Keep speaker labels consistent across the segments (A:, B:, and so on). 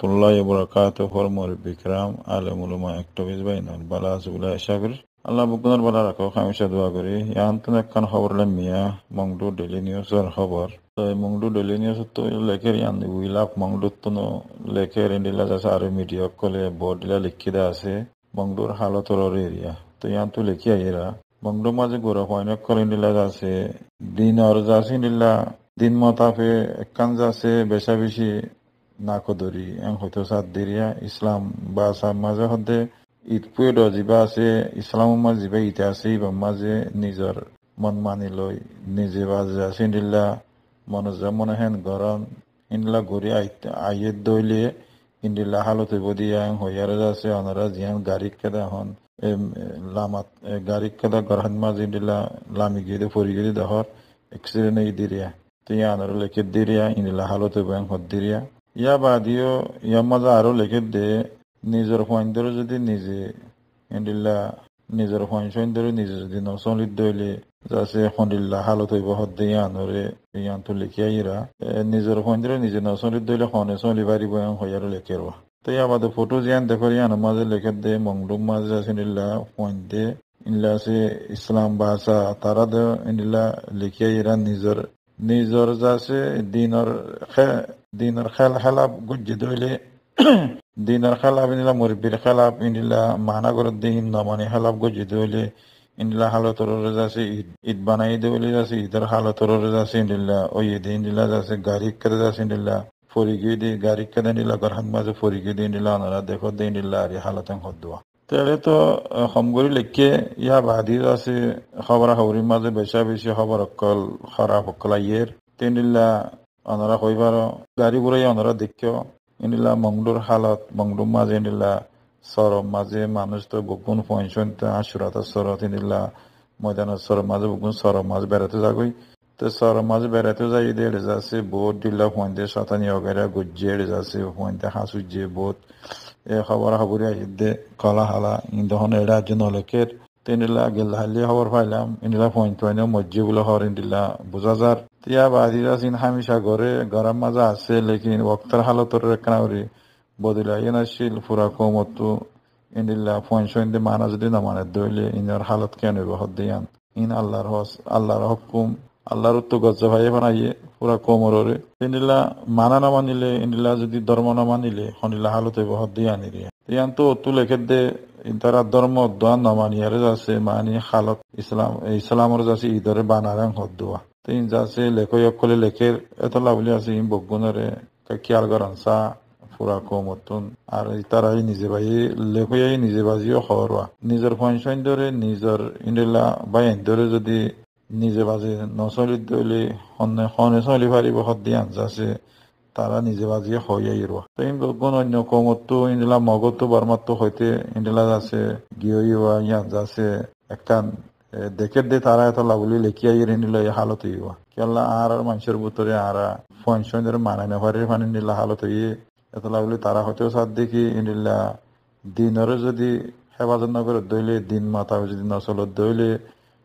A: খবর আর কলে আছে মংডুর হালতর এরিয়া তো লিখি আইরা দিন আর দিন মতাফে একখান যাচ্ছে বেশা বেশি নাকদরি এং হয়তো সাত দিরিয়া ইসলাম বা সার মাঝে হতে ঈদ পুয়ে জিবা আছে ইসলাম মাঝে জিবা ইতে আছে, বা মাঝে নিজর মন মানি লই, নিজে বাজে ইন্দিল্লা মনোজা মনে হেন গরম ইন্দিলা ঘুরি আইয়ে দইলে ইন্দিল্লা হালত হইব দিয়া এং হইয়ারে আছে অনারা জিয়ান গাড়ি কেদা হন লামাত গাড়ি কেদা গরহান মাঝে ইন্দিল্লা লামি গিয়ে ফরি গিয়ে দহর, এক্সিডেন্ট এই দিরিয়া, তিয়া আনার লেখে দিরিয়া ইন্দিল্লা হালত হইব এং হদ দিরিয়া ইয়া বাদিও ইয়া মাঝে আরো লেখে দে নিজের পয়েন্টরে যদি নিজে এন্ডিল্লা নিজের পয়েন্টরে নিজে যদি নচলিত দইলে যাছে খন্ডিল্লা হালত হইব হদ্দে ইয়ানরে ইয়ানটো লিখিয়া ইরা নিজের পয়েন্টরে নিজে নচলিত দইলে খনে চলি পারিব ইয়ান হইয়ারো লেখের তো ইয়া বাদে ফটো জিয়ান দেখো ইয়ানোর মাঝে লেখে দে মংডুম মাঝে আছে নিল্লা পয়েন্ট দে ইনলা আছে ইসলাম ভাষা তারা দে ইনলা লিখিয়া ইরা নিজের নিজর যাছে দিনর দিনের খেল খেলা গুজ্জি দইলে দিনের খেলাপ ইনিলা মুরব্বীর খেলাপ ইনিলা মাহানগরের দিন নমানি খেলাপ গুজ্জি দইলে ইনিলা হালতর যাচ্ছে ঈদ বানাই দইলে যাচ্ছে ঈদের হালতর যাচ্ছে ইনিলা ওই ঈদ ইনিলা যাচ্ছে গাড়ি কেটে যাচ্ছে ইনিলা ফরি গিয়ে দি গাড়ি কেটে নিলা ঘর হাত মাঝে ফরি গিয়ে দিয়ে নিলা ওনারা দেখো দিয়ে নিলা আর হালতেন হদুয়া তাহলে তো সমগরি লেখকে ইয়া বাদি আছে খবর খবরির মাঝে বেশা বেশি খবর অকল খারাপ অকল আইয়ের তিনিলা ওনারা কইবার গাড়ি ঘুরাই ওনারা দেখিও ইনিলা মংডুর হালত মংডুর মাঝে ইনিলা সরম মাঝে মানুষ তো বগুন পয়সন আশুরাত সরত ইনিলা ময়দানের সরম মাঝে বগুন সরম মাঝে বেড়াতে যাগই তো সরম মাঝে বেড়াতে যাই দেড় যাচ্ছে বোট দিলা পয়েন্টে শতানি অগেরা গুজ্জে যাচ্ছে পয়েন্টে হাসুজ্জে বোট এ খবর খবরি আহিদে, কলা হালা ইন্দহন এরা যে নলেকের তিনিলা গেলা খবর পাইলাম ইনিলা ফোন পয়েন্ট মজ্জি বলে খবর ইন্দিলা বোঝা যার তিয়া বাজিরা সিন হামিশা ঘরে গরম মাজা আছে লেকিন ওক্তার হালতর কানাউরি বদিলা ইনাশিল ফুরা কমতু ইন্দিল্লা পয়েন্ট দে মানা যদি না মানে দইলে ইনার হালত কেন হদ দিয়ান ইন আল্লাহর হস আল্লাহর হুকুম আল্লাহর উত্তর গজ্জা ভাই বানাইয়ে পুরা কোমরে ইন্দিল্লা মানা না মানিলে ইন্দিল্লা যদি ধর্ম না মানিলে হনিলা হালত হইব হদ দিয়ে আনি দিয়ে ইয়ান তো অতু লেখে দে তারা ধর্ম দোয়ান না মানিয়ারে যাচ্ছে, মানি হালত ইসলাম ইসলামর যাচ্ছে ইদরে বানারাং হদ দোয়া। তিন যাচ্ছে লেখই অকলে লেখের, এত লাভলি আছে ইম বগুনরে খেয়াল করান চা, পুরা কমতন আর তারাই নিজে ভাই লেখই নিজে বাজিও হওয়া নিজের পয়সা ধরে, নিজের ইন্দিল্লা বাই ধরে যদি নিজে বাজে নচলিত দইলে সনে সনে চলি পাৰিব সদি আঞ্জাছে তারা নিজে বাজিয়ে হইয়াই রোয়া তো ইন গুণ অন্য কমতো ইন্দিলা মগতো বর্মাতো হইতে ইন্দিলা যাচ্ছে গিয়ে ইয়ান যাচ্ছে একটা দেখে দে তারা এত লাগুলি লেখিয়া ইয়ে নিল এই হালত ইয়া কেলা আর আর মানুষের ভিতরে আর পয়সা মানাই না পারে মানে নিলা হালত ইয়ে এত লাগুলি তারা হতেও সাত দেখি ইন্দিলা দিনরে যদি হেফাজত নগর দইলে দিন মাথা যদি নচলত দইলে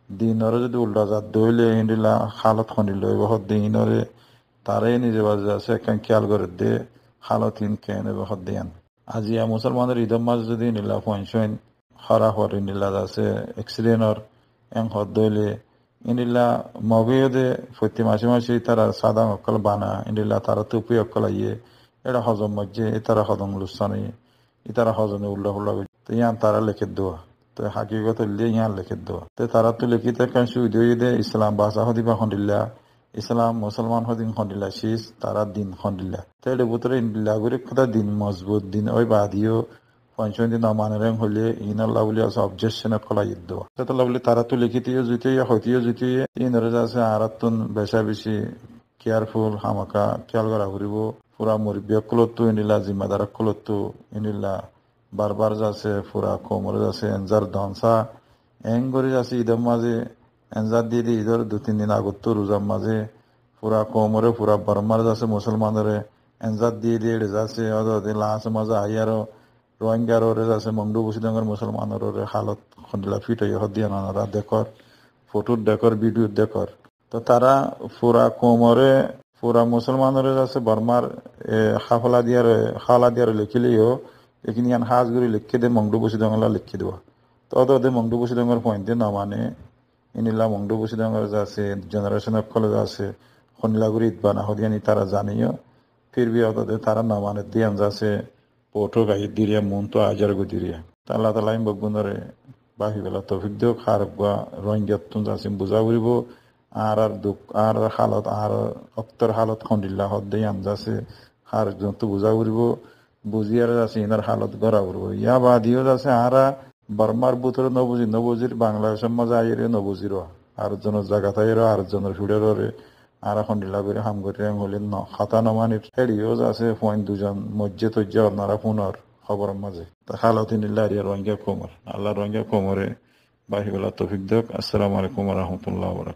A: দিনরে যদি উল্টা জাত দইলে হিন্দিলা খালত খন্দিল বহুত দিনরে তারাই নিজে বাজে আছে একখান খেয়াল করে দে, খালত হিন কেন বহুত দিয়ান। আজি মুসলমানের ঈদর মাঝে যদি নিলা পয়সন হরা হরি নিলা আছে এক্সিডেন্টর এং হদ দইলে ইন্দিলা মগিও দে প্রতি মাসে মাসে তারা সাদা অকল বানা ইন্দিলা তারা টুপি অকল আইয়ে এটা হজম মজ্জে তারা হজম লুসানি ইতারা হজমে উল্লা উল্লা তো ইয়ান তারা লেখে দোয়া। তো হাকিগত লিয়ে ইয়ান লেখে দেওয়া। তো তারা তো লিখিতে কান দে ইসলাম বাসা হদিবা খন্ডিল্লা, ইসলাম মুসলমান হদিন খন্ডিল্লা শীষ তারা দিন খন্ডিল্লা। তো এটা ভিতরে লাগুরে কথা দিন মজবুত, দিন ওই বাদিও, পঞ্চম দিন অমানের হলে ইনার লাগুলি আছে অবজেকশন কলা ইদ্দ তো লাগুলি তারা তো লিখিতেও জুতিয়ে হইতেও জুতিয়ে আছে আরাতুন বেশা বেশি কেয়ারফুল, হামাকা, খেয়াল করা ঘুরিব পুরা মুরব্বিয় কলতো ইনিলা জিম্মাদার কলতো ইনিলা বারবার যাচ্ছে পুরা কোমরে যাচ্ছে এনজার ধনসা এং করে যাচ্ছে ঈদের মাঝে এনজার দিয়ে দিয়ে ঈদের দু তিন দিন আগত রোজার মাঝে পুরা কোমরে পুরা বর্মার যাচ্ছে মুসলমানের এনজার দিয়ে দিয়ে যাচ্ছে লাঞ্চ মাঝে আইয়ার রোহিঙ্গার যাচ্ছে মংডু বসিদঙ্গর মুসলমানের হালত খন্ডিলা ফিট হয়ে হদিয়া নানারা দেখর ফটোর দেখর ভিডিও দেখর তো তারা পুরা কোমরে পুরা মুসলমানের আছে বর্মার হাফলা দিয়ার খালা দিয়ার লিখিলেও এখিনি আন হাজ গুড়ি লিখে দে মংডু বসি দঙ্গলা লিখে দেওয়া তত দে মংডু বসি দঙ্গর পয়েন্টে না মানে ইনিলা মংডু যে আছে জেনারেশনের কলেজ আছে খনিলাগুড়ি ইদবানা হদিয়ানি তারা জানিও ফিরবি অত তারা না মানে দিয়ান যাচ্ছে পোটো গাই দিরিয়া মন তো আজার গো দিরিয়া তাল্লা তালা আমি বগুনরে বাহি বেলা তফিক দিও খার রোহিঙ্গা তুন যাচ্ছে বুঝা উড়িব আর আর দুঃখ আর হালত আর অক্তর হালত খন্ডিল্লা হদ দেই আনজাছে হার জন্তু বুঝা উড়িব বুঝিয়ার আছে ইনার হালত গড়া উড়ব। ইয়া বাদিও যাচ্ছে আরা বর্মার বুতরে নবুজি, নবুজির বাংলাদেশের মজা আইরে নবুজির আর জনের জায়গা তাইর আর জনের ফিডের আর এখন ডিলা করে হাম করে হলেন ন। খাতা নমানির হেডিও আছে পয়েন্ট দুজন, মজ্জে তজ্জে আপনারা পুনর খবরের মাঝে তা হালত নিল্লা আর রোহিঙ্গা কোমর। আল্লাহ রোহিঙ্গা কোমরে বাহিগুলা তফিক দেখ আসসালামু আলাইকুম রহমতুল্লাহ বরাক